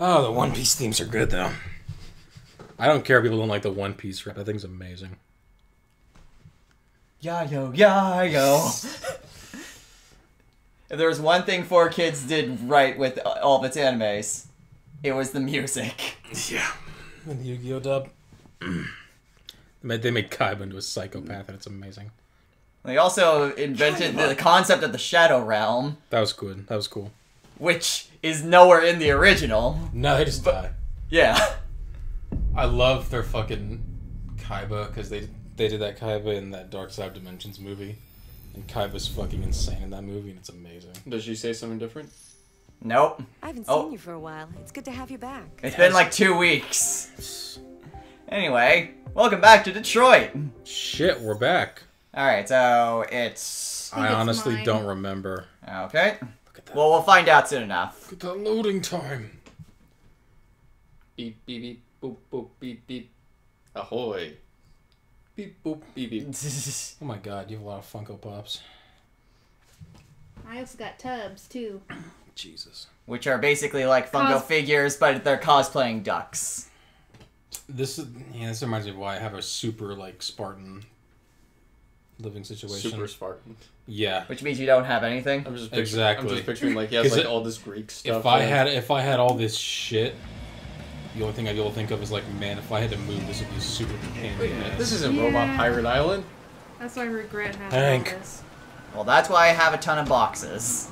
Oh, the One Piece themes are good though. I don't care if people don't like the One Piece rap. That thing's amazing. Yeah, yo, yeah, yo. if there was one thing 4Kids did right with all of its animes, it was the music. Yeah. And the Yu-Gi-Oh dub. they made they made Kaiba into a psychopath, and it's amazing. They also invented the concept of the Shadow Realm, That was good. That was cool. Which is nowhere in the original. No, they just die. Yeah. I love their fucking Kaiba because they they did that Kaiba in that Dark Side of Dimensions movie, and Kaiba's fucking insane in that movie, and it's amazing. Does she say something different? Nope. I haven't Oh. seen you for a while. It's good to have you back. It's been like two weeks. Anyway, welcome back to Detroit. Shit, we're back. Alright, so it's. I it's honestly mine. don't remember. Okay. Look at that. Well, we'll find out soon enough. Look at that loading time. Beep beep beep boop boop beep beep. Ahoy. Beep boop beep beep. Oh my god, you have a lot of Funko Pops. I also got Tubbz too. Jesus. Which are basically like Funko Cos- figures, but they're cosplaying ducks. This is yeah. This reminds me of why I have a super like Spartan living situation. Super Spartan. Yeah. Which means you don't have anything. I'm just picturing, I'm just picturing like he has 'Cause like it- all this Greek stuff. If I like- had if I had all this shit, the only thing I'd be able to think of is like, man, if I had to move, this would be super handy. Wait, ass. this isn't Robot Pirate Island. That's why I regret having Hank. all this. Well, that's why I have a ton of boxes.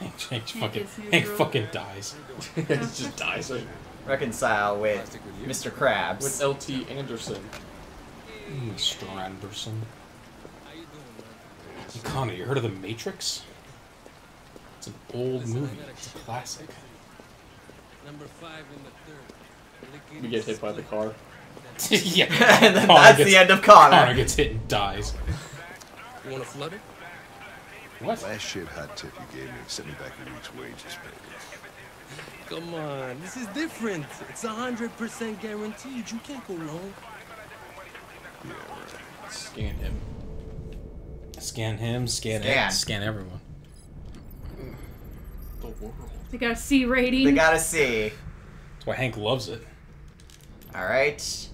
Hank, Hank fucking Hank fucking dies. it just dies Reconcile with Mr. Krabs. with LT Anderson. Mm, Stranderson. Hey, Connor, you heard of The Matrix? It's an old movie. It's a classic. Number five in the third. We get hit by the car. yeah. and then Connor that's gets- the end of Connor Connor. gets hit and dies. You want to flood it? What? Last shit hot tip you gave me sent me back a week's wages, baby. Come on, this is different. It's a hundred percent guaranteed. You can't go wrong. Yeah, right. Scan him. Scan him, scan, Scan. it, scan everyone. The world. They got a C rating. They gotta see. That's why Hank loves it. Alright.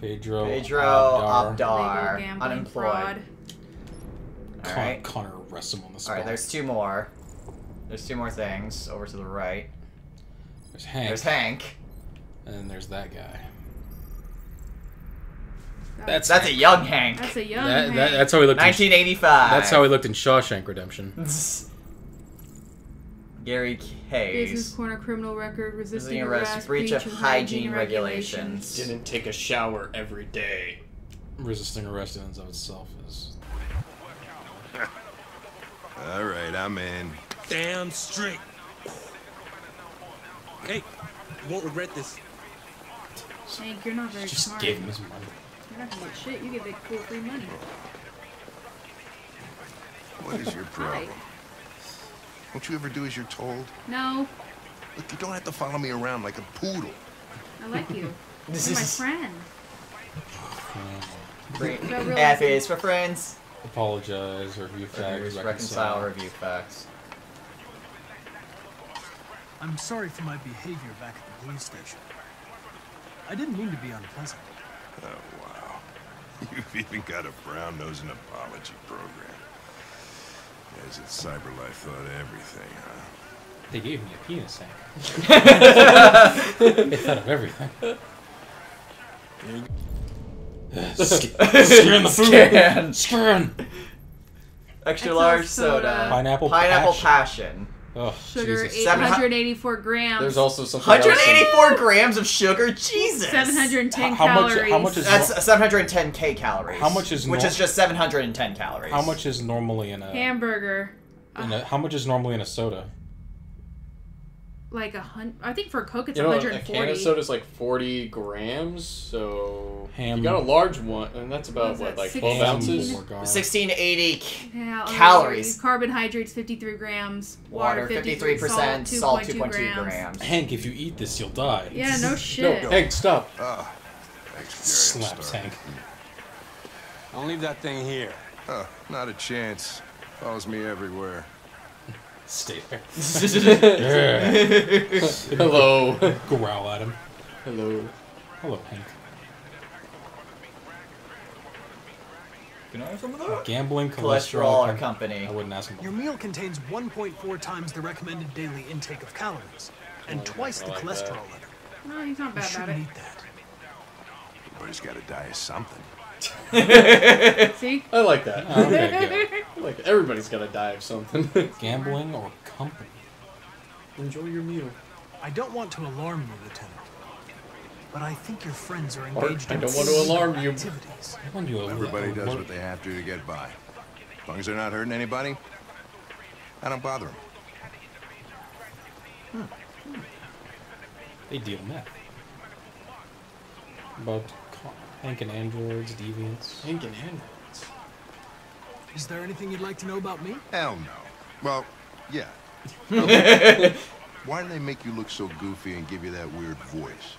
Pedro. Pedro Abdar. Legal Abdar. Unemployed. fraud. Con- Alright. Connor arrests him on the spot. Alright, there's two more. There's two more things over to the right. There's Hank. There's Hank. And then there's that guy. That's, That's That's a young Hank. that's a young That, Hank. that, that's how he looked. In, 1985. that's how he looked in Shawshank Redemption. Gary Business Hayes. corner criminal record, resisting Resisting arrest, arrest, breach of hygiene regulations. Didn't take a shower every day. Resisting arrest in and of itself is. All right, I'm in. Damn straight. Hey, you won't regret this. Hank, you're not very Just smart. gave him his money. You're not gonna get shit. You get big cool free money. What is your problem? Won't you ever do as you're told? No, Look, you don't have to follow me around like a poodle. I like you. This You're my friend. Bring- F is for friends. Apologize, review facts, reconcile. reconcile review facts. I'm sorry for my behavior back at the police station. I didn't mean to be unpleasant. Oh, wow. You've even got a brown-nosing apology program. As if CyberLife thought of everything, huh? They gave me a penis, Hank. they thought of everything. Scan the food. Scan. Scan. Extra large soda. soda. Pineapple Pineapple passion. passion. Oh, Sugar, Jesus. 884 grams. There's also something else. 184 grams of sugar. Jesus. 710 How much- calories. how much is- That's 710k calories. How much is Which nor- is just 710 calories. How much is normally in a, hamburger? in a how much is normally in a soda? Like a hundred. I think for a Coke it's You know, a 140. can of soda is like 40 grams, so Ham- you got a large one, and that's about What's what, like 16? 12 ounces. Or God. 1680 Yeah, Calories. Carbohydrates 53 grams. water, Water, 53%, salt 2.2 grams. grams. Hank, if you eat this, you'll die. Yeah, no No, shit. Hank, stop. Ah, thanks Slaps Hank. I'll leave that thing here. Huh, not a chance. Follows me everywhere. Stay there. Hello. Growl at him. Hello. Hello, Hank. Can I have some of that? Gambling, Cholesterol cholesterol, or company. I wouldn't ask him. Your meal contains 1.4 times the recommended daily intake of calories and oh, twice the like that. cholesterol level. No, he's not You bad about shouldn't it. eat that. Everybody's got to die of something. See? I like that. Oh, okay, I like everybody's gotta die of something. Gambling or company? Enjoy your meal. I don't want to alarm you, Lieutenant. But I think your friends are engaged Art, engaged I in don't want to alarm you. Activities. I wonder you- Everybody does what- what they have to to get by. As long as they're not hurting anybody, I don't bother them. Hmm. They deal meth. About Hank and androids, deviants. Hank and androids. Is there anything you'd like to know about me? Hell no. Well, yeah. Why do they make you look so goofy and give you that weird voice?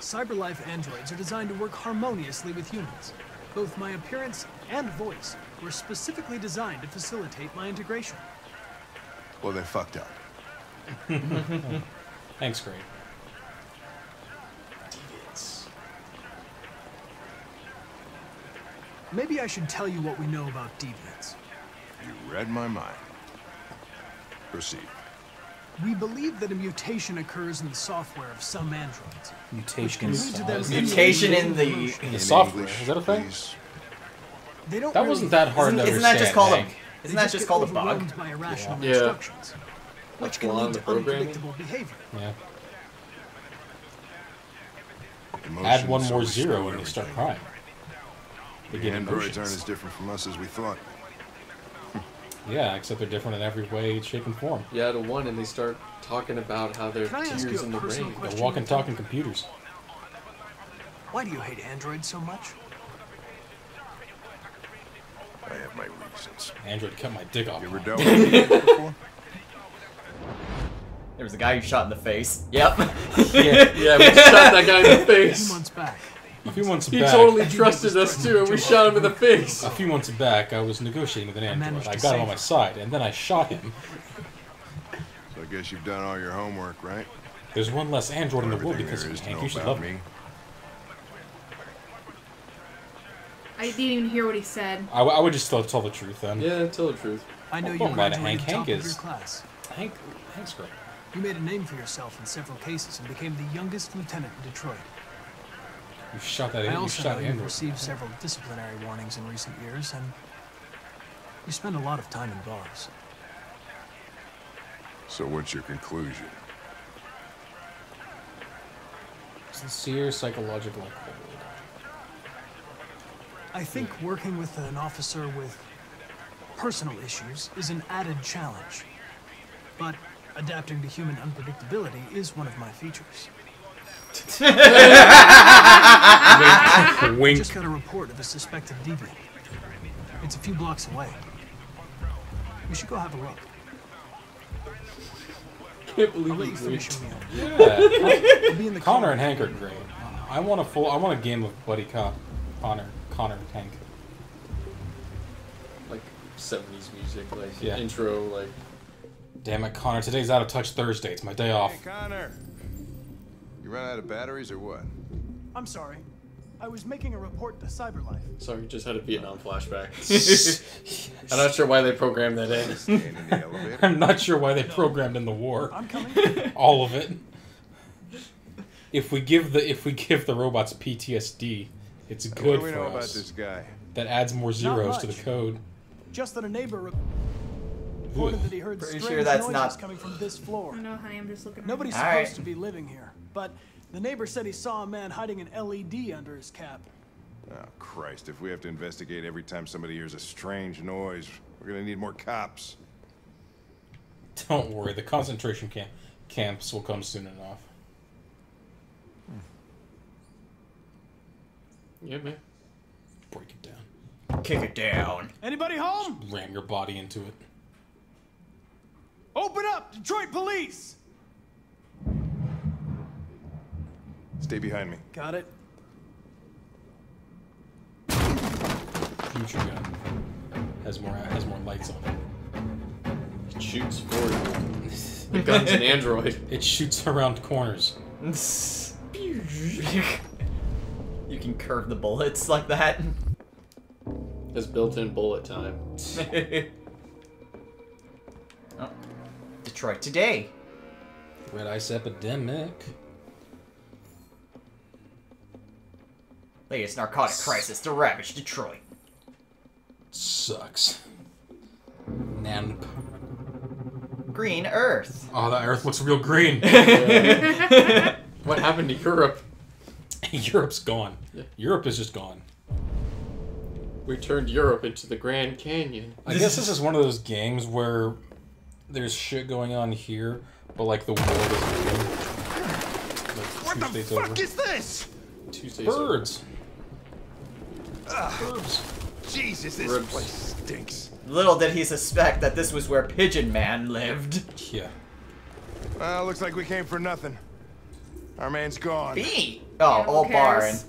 CyberLife androids are designed to work harmoniously with humans. Both my appearance and voice were specifically designed to facilitate my integration. Well, they fucked up. Thanks, great. Maybe I should tell you what we know about deviants. You read my mind. Proceed. We believe that a mutation occurs in the software of some androids. Mutation. lead to them size. Mutation in the. In the In software. English, Is that a thing? please. They don't That really- wasn't that hard Isn't, to isn't that just understand, called a? Hank. they Isn't that just get called a bug? by irrational Yeah. instructions, which can lead to programming? unpredictable behavior. Yeah. Add one more zero screw and they start crying. They The get androids aren't as different from us as we thought. Yeah, except they're different in every way, shape, and form. Yeah, add a one and they start talking about how their Can I tears in the personal brain. They're walking, talking computers. Why do you hate androids so much? I have my reasons. Android cut my dick off. You ever dealt with before? There was a guy who shot in the face. Yep. Yeah. Yeah, we shot that guy in the A few face. months back, A few months He back, totally trusted us too, and we shot him in the face. a few months back, I was negotiating with an android. managed I got him on my side, and then I shot him. So I guess you've done all your homework, right? There's one less android in the world because of me, Hank. You should love me. I didn't even hear what he said. I, w- I would just tell, tell the truth then. Yeah, tell the truth. I know Oh, you don't lie to graduated Hank. top Hank is- your class. Hank, Hank's great. You made a name for yourself in several cases and became the youngest lieutenant in Detroit. You shot that. I You also shot know you've received several disciplinary warnings in recent years, and you spend a lot of time in bars. So what's your conclusion? Sincere psychological accord. I think working with an officer with personal issues is an added challenge. But adapting to human unpredictability is one of my features. I Wink. just got a report of a suspected deviant. It's a few blocks away. We should go have a look. Can't I'll believe let you you finish winked. your meal. Yeah. I'll be in the Connor car. and Hank are great. I want a full. I want a game of buddy cop. Connor, Connor, and Hank. Like 70s music, like Yeah. intro, like. Damn it, Connor! Today's out of touch Thursday. It's my day off. Hey, Connor. You run out of batteries or what? I'm sorry. I was making a report to CyberLife. Sorry, just had a Vietnam flashback. I'm not sure why they programmed that in. Staying in the elevator? I'm not sure why they programmed in the war. I'm coming. All of it. If we give the if we give the robots PTSD, it's What good do we for know us. about this guy? That adds more zeros to the code. Just that a neighbor re- reported that he heard Pretty strange sure that's noises not- coming from this floor. I know, honey. I'm just looking. Nobody's supposed right. to be living here, but the neighbor said he saw a man hiding an LED under his cap. Oh, Christ. If we have to investigate every time somebody hears a strange noise, we're gonna need more cops. Don't worry, the concentration camp camps will come soon enough. Hmm. Yeah, man. Break it down. Kick it down. Anybody home? Ram your body into it. Open up, Detroit police! Stay behind me. Got it. Future gun has more has more lights on it. It shoots forward. The gun's an android. It shoots around corners. you can curve the bullets like that. Has built-in bullet time. oh. Detroit today. Red Ice Epidemic. Latest narcotic crisis to ravage Detroit. Sucks. Nan. Green Earth. Oh, that Earth looks real green. What happened to Europe? Europe's gone. Yeah. Europe is just gone. We turned Europe into the Grand Canyon. I guess this is one of those games where there's shit going on here, but like the world is moving. Like, What the fuck over. is this? Tuesdays over. Birds. Ugh, Birds. Jesus, this Ribs. place stinks. Little did he suspect that this was where Pigeon Man lived. Yeah. Well, looks like we came for nothing. Our man's gone. Bee. Oh, Yeah, old barn. cares?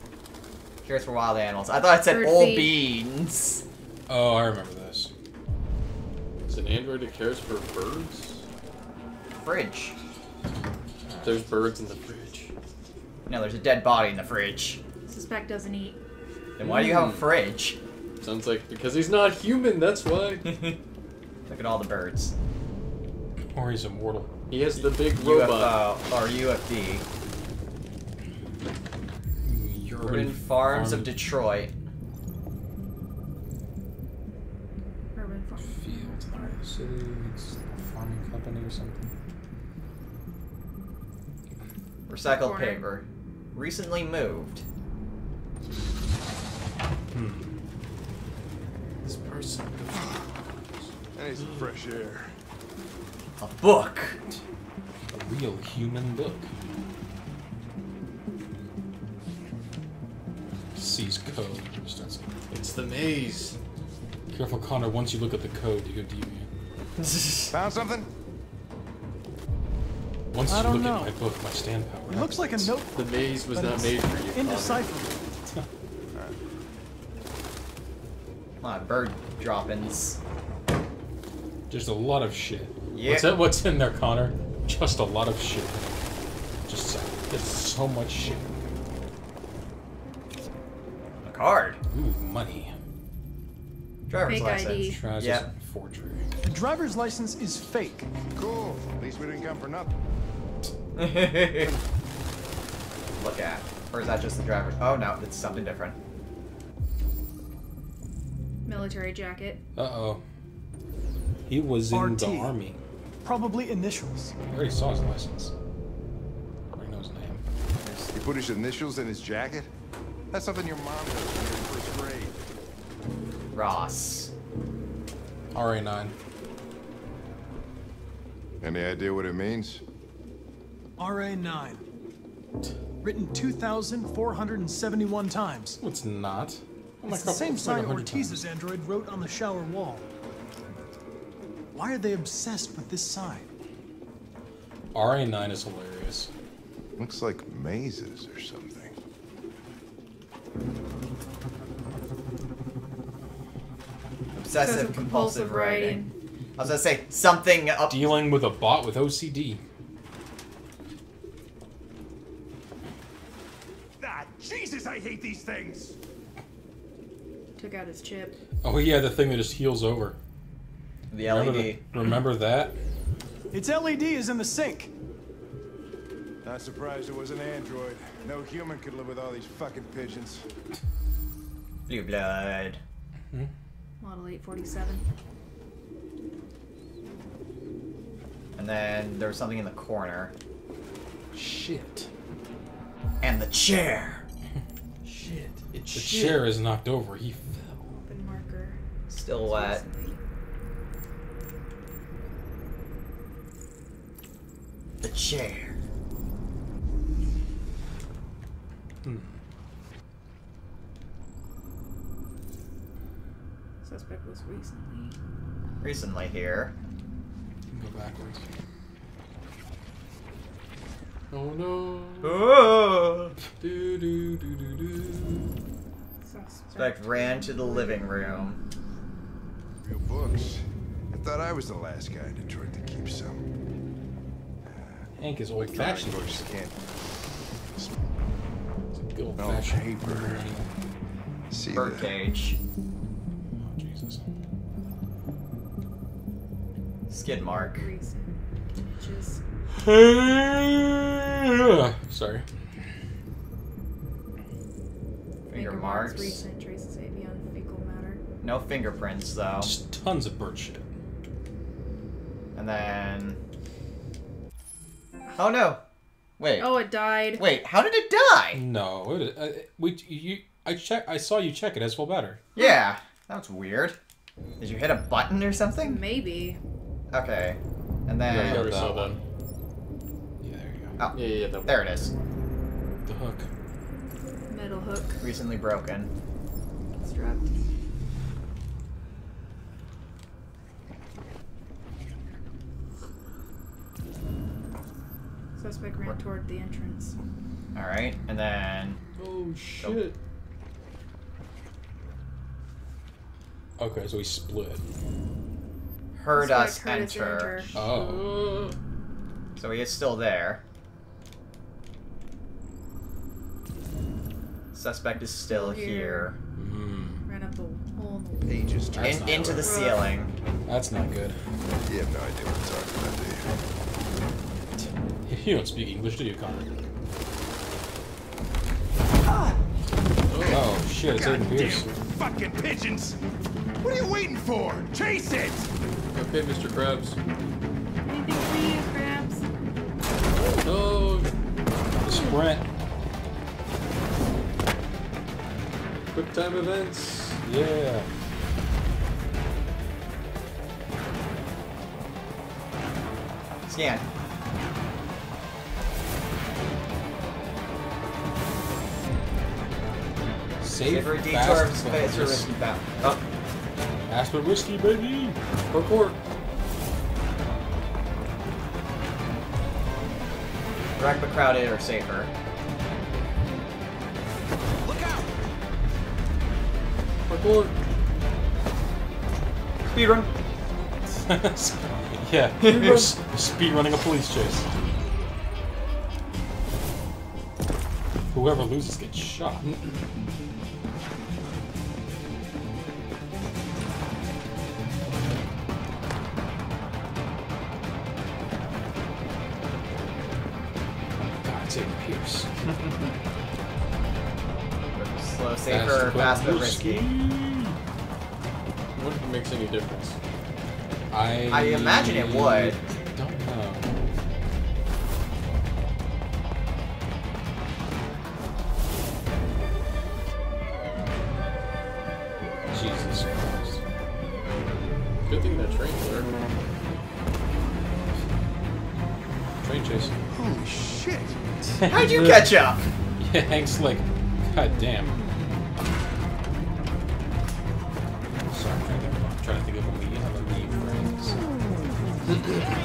Cures for wild animals. I thought it said Bird old feed. beans. Oh, I remember this. It's an android that cares for birds. Fridge. There's birds in the fridge. No, there's a dead body in the fridge. Suspect doesn't eat. Then why do you have a Mm. fridge? Sounds like because he's not human. That's why. Look at all the birds. Or he's immortal. He has the big robot. UFO or UFD. Urban, Urban Farms of Detroit. Urban farm. Fields. City. It's a farming company or something. Recycled paper. Recently moved. Hmm. This person. I need some fresh air. A book. A real human book. Sees code. It's the maze. Careful, Connor. Once you look at the code, you go deviant. Found something? Once I you don't look know. at my book, my stand power. It looks like a note, The maze was but not made for you. Connor. Indecipherable. My bird droppings. Just a lot of shit. Yeah. What's that? What's in there, Connor? Just a lot of shit. Just so, it's so much shit. A card. Ooh, money. Driver's Fake license. ID. Trousers Yep. and forgery. The driver's license is fake. Cool. At least we didn't come for nothing. Look at. Or is that just the driver? Oh no, it's something different. Military jacket. Uh oh. He was in RT. the army. Probably initials. I already saw his license. I already know his name. He put his initials in his jacket? That's something your mom does when you're in first grade. Ross. RA9. Any idea what it means? RA9. Written 2,471 times. No, it's not. It's the same it's like sign Ortiz's times. android wrote on the shower wall. Why are they obsessed with this sign? RA9 is hilarious. Looks like mazes or something. Obsessive compulsive writing. writing. I was gonna say something up. Dealing with a bot with OCD. Ah, Jesus, I hate these things! Took out his chip. Oh yeah, the thing that just heals over. The Remember, LED. the- remember that? Its LED is in the sink. Not surprised it was an android. No human could live with all these fucking pigeons. Blue blood. Hmm? Model 847. And then there was something in the corner. Shit. And the chair. Shit. The chair is knocked over. He fell. Open marker. Still wet. The chair. Suspect was recently. Recently here. Go backwards. Oh no. Oh. Do do do do do. Suspect ran to the living room. Real books. At thought I was the last guy in Detroit to keep some. Hank is old fashioned. Books can't Good oh, old No fashioned. paper. see the Birdcage. Oh, Jesus. Skid mark. Recent images. Sorry. Finger marks. Recent traces of avian fecal matter. No fingerprints though. Just tons of bird shit. And then. Oh no! Wait. Oh, it died. Wait, how did it die? No, it, uh, we you I check. I saw you check it as well better. Yeah, that was weird. Did you hit a button or something? Maybe. Okay. And Yeah, then. I already that saw one. that. Yeah, there you go. Oh, Yeah, yeah, yeah. That there it is. The hook. Metal hook. Recently broken. Construct. Suspect ran toward the entrance. Alright, and then. Oh shit. Okay, so we split. Heard us heard us enter. Oh. So he is still there. Suspect is still Here. here. Mm, Ran up the hole in the wall. pages In, not into the ceiling. that's not good. You have no idea what I'm talking about, do you? You don't speak English, do you, Connor? Oh shit! It's Aiden Pearce. fucking pigeons! What are you waiting for? Chase it! okay, Mr. Krabs. Anything for you, crabs? Oh, The sprint. Quick time events. Yeah. Scan. Safe, Safer detour of space or risky bound. Oh, but risky, baby. Parkour. direct but crowded or safer. Parkour. Speedrun. yeah. Speed running a police chase. Whoever loses gets shot. God, it's Aiden Pearce. Slow, Fast safer, but fast but risky. What if it makes any difference? I I imagine it would. Don't know. Jesus Christ. Good thing that train's there. Train chase. Holy shit! How'd you catch up? Yeah, Hank's like, God damn. Phrase.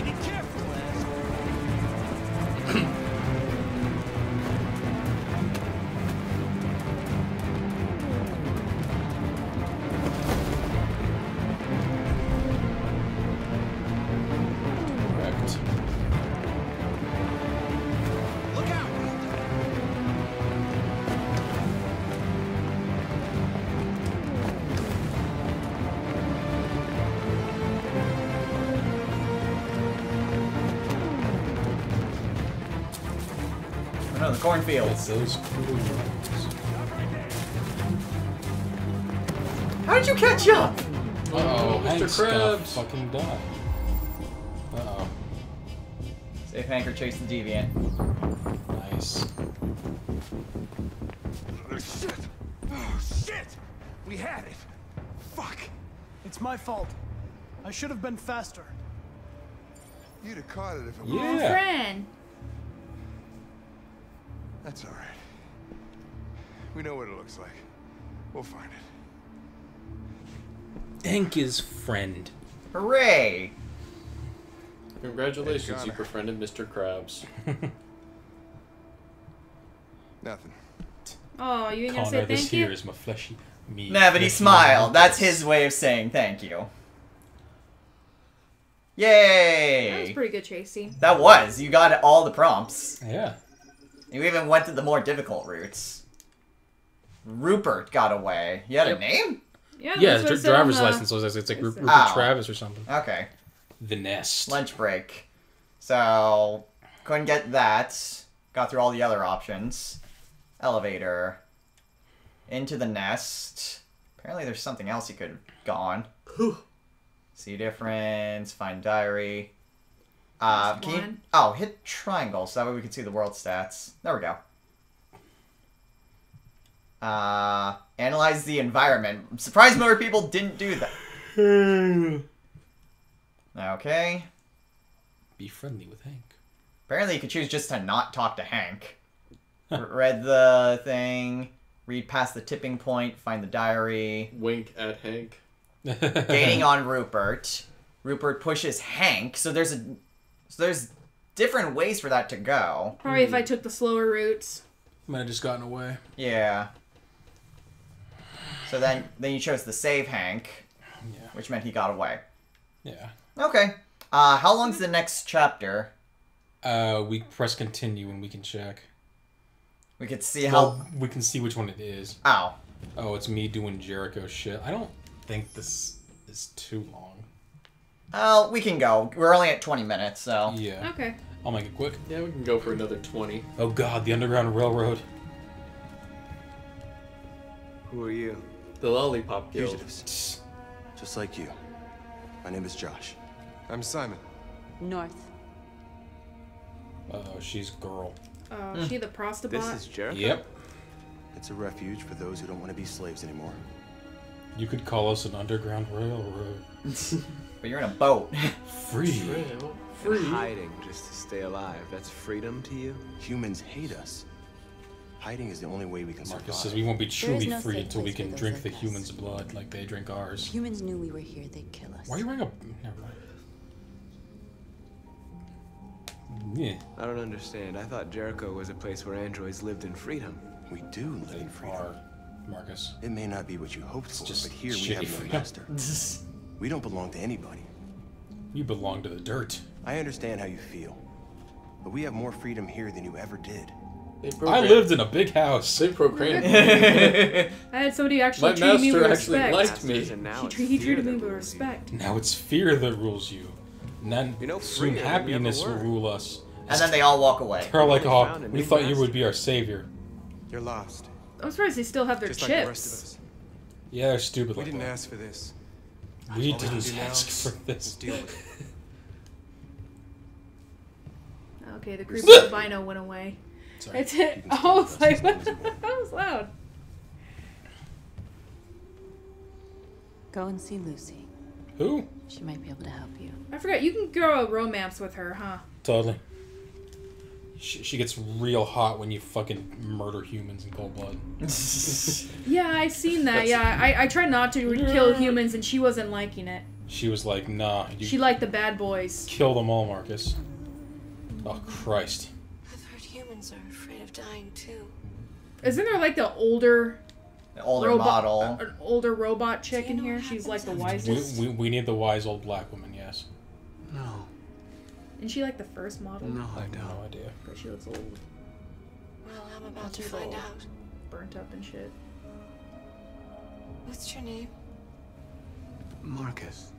No, the It's cornfields. those cool. How did you catch up? Uh-oh, Oh, Mr. Hank's Krabs. fucking die. Uh-oh. Safe anchor, chase the deviant. Nice. Oh, shit! Oh, shit! We had it! Fuck! It's my fault. I should have been faster. You'd have caught it if it Oh, Yeah. friend. That's alright. We know what it looks like. We'll find it. Hank is friend. Hooray! Congratulations, you befriended Mr. Krabs. Nothing. Oh, you ain't gonna say Connor, this thank here you? is my fleshy meat. Nah, but he smiled. That's his way of saying thank you. Yay! That was pretty good Tracy. That was. You got all the prompts. Yeah. You even went to the more difficult routes. Rupert got away. You had Yep. a name? Yeah, Yeah, that's dr- it said on driver's the- license was it's like Ru- Rupert Ow. Travis or something. Okay. The Nest. Lunch break. So, couldn't get that. Got through all the other options. Elevator. Into the nest. Apparently there's something else you could have gone. See difference, find diary. Uh, can you, oh, hit triangle so that way we can see the world stats. There we go. Uh, analyze the environment. I'm surprised more people didn't do that. Okay. Be friendly with Hank. Apparently, you could choose just to not talk to Hank. R- read the thing, read past the tipping point, find the diary. Wink at Hank. Dating on Rupert. Rupert pushes Hank, so there's a so there's different ways for that to go. Probably if I took the slower routes. Might have just gotten away. Yeah. So then then you chose the save Hank, Yeah. which meant he got away. Yeah. Okay. Uh, how long's the next chapter? Uh, we press continue and we can check. We could see how. Well, we can see which one it is. Ow. Oh, it's me doing Jericho shit. I don't think this is too long. Oh, we can go. We're only at 20 minutes, so. Yeah. Okay. I'll make it quick. Yeah, we can go for another 20. Oh god, the Underground Railroad. Who are you? The Lollipop Guild. Fugitives. Just like you. My name is Josh. I'm Simon. North. Oh, she's girl. Uh, she the prostobot. Jericho. Yep. It's a refuge for those who don't want to be slaves anymore. You could call us an Underground Railroad. But you're in a boat. Free. Free. Hiding just to stay alive. That's freedom to you? Humans hate us. Hiding is the only way we can Marcus survive. says we won't be truly no free until we can drink like the us. humans' blood like they drink ours. If Humans knew we were here, they'd kill us. Why are you wearing a... Never mind. Yeah. I don't understand. I thought Jericho was a place where androids lived in freedom. We do live They in freedom. are, Marcus. It may not be what you hoped for, just but here we shitty have no freedom. master. we don't belong to anybody. You belong to the dirt. I understand how you feel, but we have more freedom here than you ever did. I lived in a big house. They programmed me. I had somebody actually My treat me with master actually respect. liked me. Masters, He, it's tre- he treated me with rules you. respect. Now it's fear that rules you. And then You know, soon freer than we ever happiness will rule us. and then they all walk away. They're like, only oh, we new thought you would be our savior. You're lost. I'm surprised they still have their Just like the rest of chips. us. Yeah, they're stupid We like didn't that. ask for this. We All didn't can ask for this. deal with it. Okay, the creepy albino went away. Sorry. It's it. You can oh, I was like, as long as you what? that was loud. Go and see Lucy. Who? She might be able to help you. I forgot. You can go a romance with her, huh? Totally. She, she gets real hot when you fucking murder humans in cold blood. Yeah, I've seen that. Yeah, I, I tried not to kill humans, and she wasn't liking it. She was like, nah, you She liked the bad boys. kill them all, Marcus. Oh, Christ. I've heard humans are afraid of dying too. Isn't there like the older An older robot, model. an older robot chick in here? She's like the wisest. We, wisest. we, we need the wise old black woman, yes. No. Isn't she like the first model? No, I I have don't. no idea. But she looks old, Well, I'm about to too find out. burnt up and shit. What's your name? Marcus.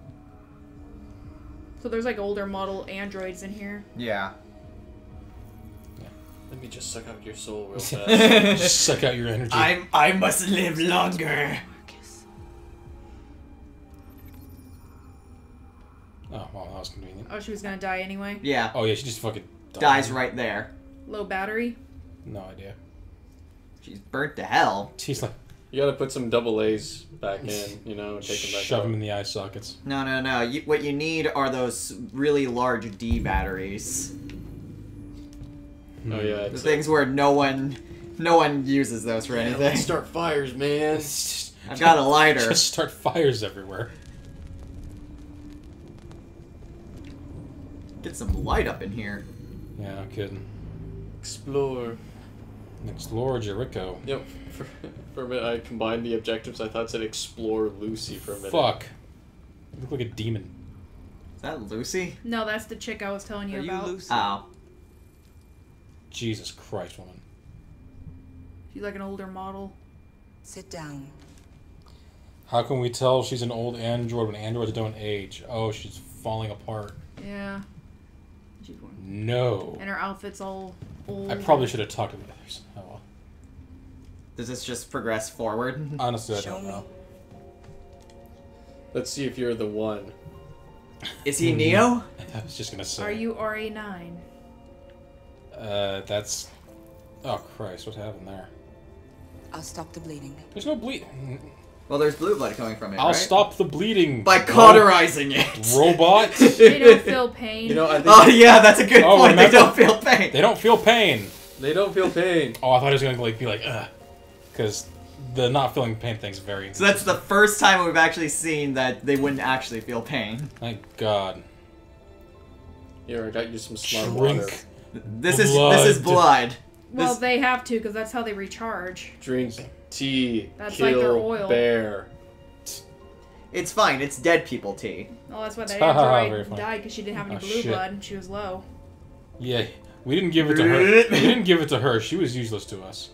So there's like older model androids in here. Yeah. Let me just suck out your soul real fast. Just suck out your energy. I'm. I must live longer. Marcus. Oh, well, that was convenient. Oh, she was gonna die anyway. Yeah. Oh, yeah, she just fucking died. Dies right there. Low battery. No idea. She's burnt to hell. She's like, You gotta put some double A's back in, you know, take them back shove out. them in the eye sockets. No, no, no. You, what you need are those really large D batteries. Hmm. Oh yeah, The it's things where no one, no one uses those for Yeah, anything. start fires, man. I've got a lighter. Just start fires everywhere. Get some light up in here. Yeah, no kidding. Explore. Explore Jericho. Yep. For, for a minute, I combined the objectives. I thought it said explore Lucy for a minute. Fuck. You look like a demon. Is that Lucy? No, that's the chick I was telling you Are you about. Lucy? Oh. Jesus Christ, woman. She's like an older model. Sit down. How can we tell she's an old android when androids don't age? Oh, she's falling apart. Yeah. She's born. No. And her outfit's all old. I probably should have talked to the others. Oh well. Does this just progress forward? Honestly, I Show don't me. know. Let's see if you're the one. Is he Neo? I was just gonna say. Are you RA9? Uh, that's. Oh Christ! What happened there? I'll stop the bleeding. There's no bleed. Well, there's blue blood coming from it. I'll right? stop the bleeding. by ro- cauterizing it. Robot. They don't feel pain. You know, I think Oh yeah, that's a good Oh, point. They don't feel pain. they don't feel pain. they don't feel pain. Oh, I thought he was gonna like be like, ugh, because the not feeling pain thing's very. So that's the first time we've actually seen that they wouldn't actually feel pain. Thank God. Here, I got you some smart water. Drink. This is this is Blood. blood. well, this- they have to because that's how they recharge. Drink tea. That's kill like their oil. bear. It's fine. It's dead people tea. Well, that's why that Very android funny. died because she didn't have any Oh, blue shit. blood and she was low. Yeah, we didn't give it to her. we didn't give it to her. She was useless to us.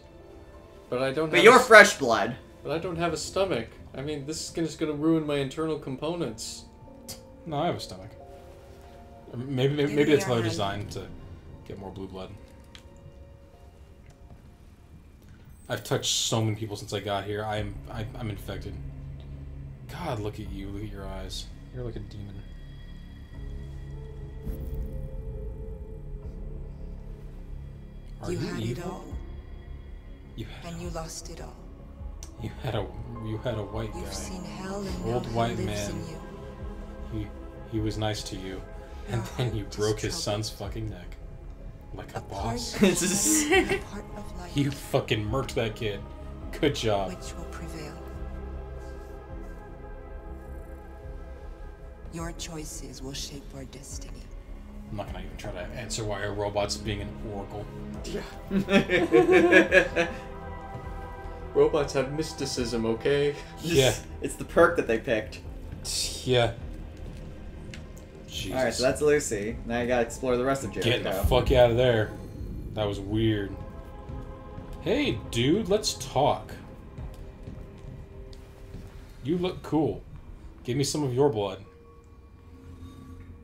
But I don't. But have you're a, fresh blood. But I don't have a stomach. I mean, this is just gonna ruin my internal components. No, I have a stomach. Maybe maybe, maybe it's your another hand. design to get more blue blood. I've touched so many people since I got here. I'm I, I'm infected. God, look at you! Look at your eyes. You're like a demon. Are you you, had it all, You had and you lost it all. you had a you had a white You've guy. seen hell, and Old white man. He he was nice to you, and then you broke his son's fucking neck, like a A part boss. of It's just- a part of life You fucking murked that kid. Good job. which will prevail. Your choices will shape our destiny. I'm not gonna even try to answer why a robot's being an oracle. Yeah. Robots have mysticism, okay? Yeah, It's the perk that they picked. yeah. Jesus. All right, so that's Lucy. Now you gotta explore the rest of Jericho. Getting the fuck out of there. That was weird. Hey, dude, let's talk. You look cool. Give me some of your blood.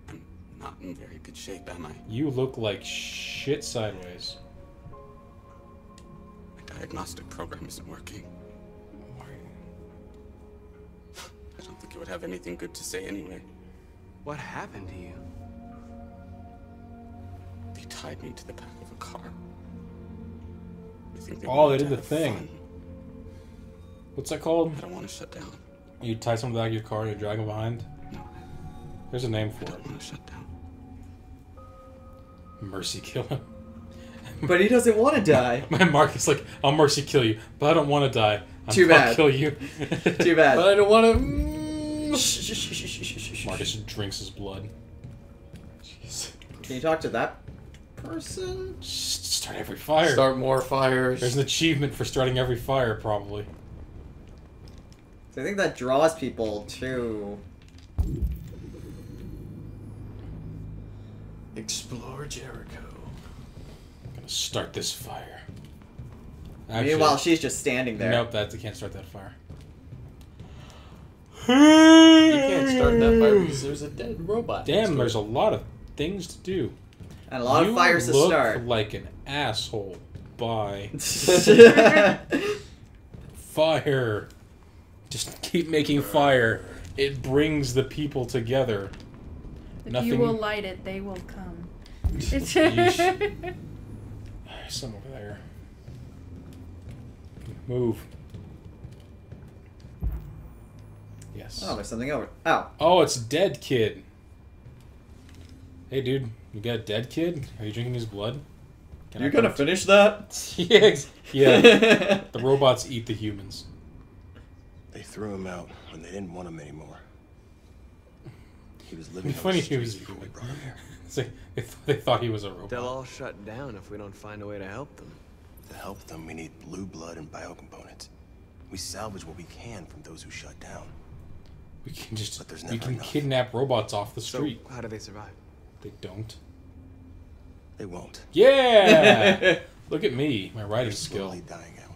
I'm not in very good shape, am I? You look like shit sideways. My diagnostic program isn't working. I don't think it would have anything good to say anyway. What happened to you? They tied me to the back of a car. Think they Oh, wanted they did the thing. fun. What's that called? I don't want to shut down. You tie someone to the back of your car and you drag them behind? No, There's a name for I for don't it. want to shut down. Mercy kill him. But he doesn't want to die. My Mark is like, I'll mercy kill you, but I don't want to die. I'm Too I'll bad. kill you. Too bad. But I don't want to. Mm, Marcus drinks his blood. Can you talk to that person? Start every fire. Start more fires. There's an achievement for starting every fire, probably. So I think that draws people to. Explore Jericho. I'm gonna start this fire. Meanwhile, she's just standing there. Nope, that you can't start that fire. You can't start that fire because there's a dead robot. Damn, there's a lot of things to do. And a lot you of fires to look start. like an asshole. Bye. fire. Just keep making fire. It brings the people together. If Nothing. you will light it, they will come. Yeesh. Some over there. Move. Yes. Oh, there's something over. Oh, Oh, it's dead kid. Hey, dude, you got a dead kid? Are you drinking his blood? Can you're gonna come- finish that? yeah, yeah. the robots eat the humans. They threw him out when they didn't want him anymore. He was living on funny the he was streets before we brought him here. It's like they, th- they thought he was a robot. They'll all shut down if we don't find a way to help them. To help them, we need blue blood and biocomponents. We salvage what we can from those who shut down. We can just But there's we can enough. kidnap robots off the So, street. how do they survive? They don't. They won't. Yeah. Look at me, my writing They're skill. slowly dying out.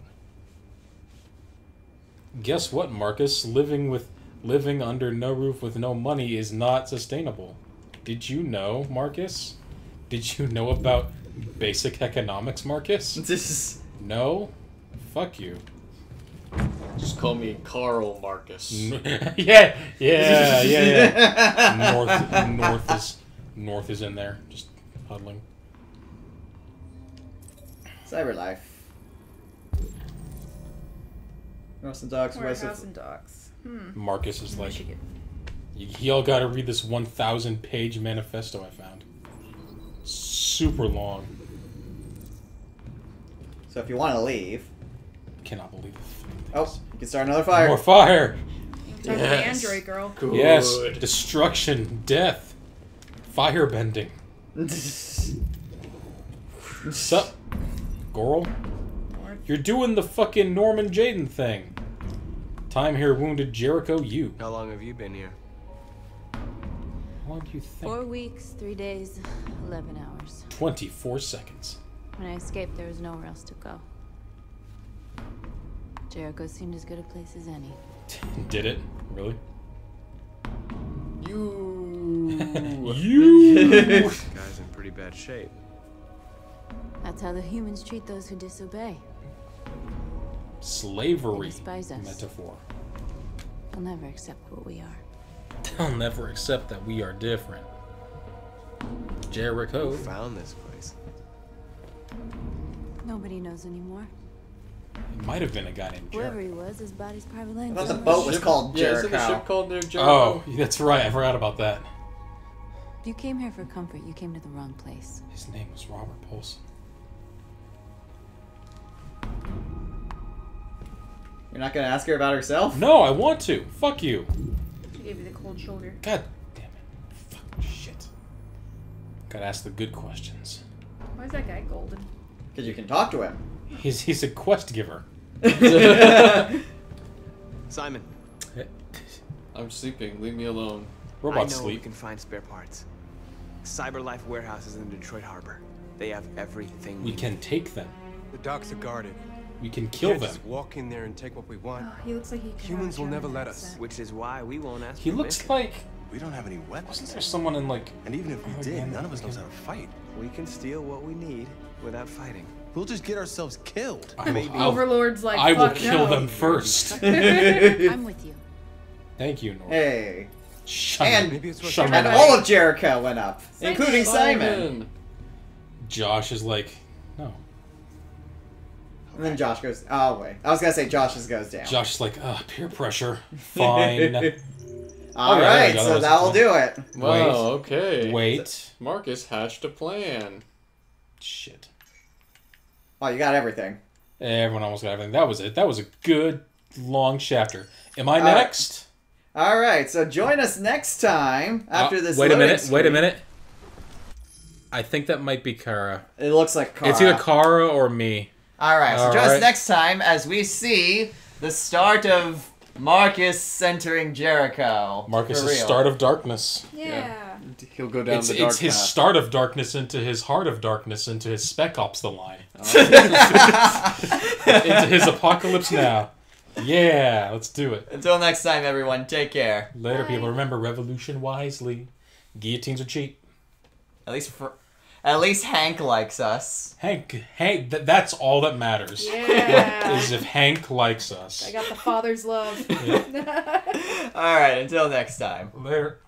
Guess what, Marcus? Living with living under no roof with no money is not sustainable. Did you know, Marcus? Did you know about basic economics, Marcus? This is No? Fuck you. Just call me Carl Marcus. yeah, yeah, yeah, yeah. North, North is, North is in there, just huddling. Cyberlife. Mouse and dogs. West of and docks. Hmm. Marcus is like, Michigan. y'all gotta read this 1,000 page manifesto I found. Super long. So if you want to leave, Cannot believe it. Oh, you can start another fire. More fire! Talk to the android girl. Yes, destruction, death, fire bending. Sup, Goral? You're doing the fucking Norman Jayden thing. Time here wounded Jericho, you. How long have you been here? How long do you think? Four weeks, three days, 11 hours. 24 seconds. When I escaped, there was nowhere else to go. Jericho seemed as good a place as any. Did it? Really? You. you! This guy's in pretty bad shape. That's how the humans treat those who disobey. Slavery They despise us. metaphor. They'll never accept what we are. They'll never accept that we are different. Jericho. Who found this place? Nobody knows anymore. It might have been a guy named Whoever he was, his body's private I language. thought the boat was called Yeah, isn't the Jericho. ship called near Oh, that's right. I forgot about that. If you came here for comfort, you came to the wrong place. His name was Robert Paulson. You're not gonna ask her about herself? No, I want to. Fuck you. She gave you the cold shoulder. God damn it. Fuck shit. Gotta ask the good questions. Why is that guy golden? Because you can talk to him. He's he's a quest giver. Simon, I'm sleeping. Leave me alone. Robot I know we can find spare parts. Cyberlife warehouse is in Detroit Harbor. They have everything We can take them. The docks are guarded. We can We kill can't them. just walk in there and take what we want. Oh, he looks like he could Humans will never let us. Which is why we won't ask He looks permission. like We don't have any weapons. wasn't there someone in like And even if we Oh, did, yeah, none of us knows how to fight. We can steal what we need without fighting. We'll just get ourselves killed. I will, Maybe. I'll- Overlord's like, I will fuck kill no. them first. I'm with you. Thank you, Nora. Hey. Shut And- Maybe it's worth Shut And all of Jericho went up, including Simon. Simon. Josh is like, no. And then Josh goes. Oh wait, I was gonna say Josh just goes down. Josh is like, ah, peer pressure. Fine. All Okay, right, we that so that'll do it. Wow, Wait. okay. Wait. Marcus hatched a plan. Shit. Oh, you got everything. Everyone almost got everything. That was it. That was a good long chapter. Am I All right. next? All right, so join us next time after Uh, this. Wait a loading minute. Wait a minute. I think that might be Kara. It looks like Kara. It's either Kara or me. All right, so All join right. us next time as we see the start of Marcus centering Jericho. Marcus' For start of darkness. Yeah. He'll go down It's, the dark it's his path. start of darkness into his heart of darkness into his spec ops the line. into his apocalypse now. Yeah, let's do it. Until next time, everyone, take care. Later, people. Remember, revolution wisely. Guillotines are cheap. At least for, at least Hank likes us. Hank, Hank, th- that's all that matters. Yeah. Is if Hank likes us. I got the father's love. All right, until next time. Later.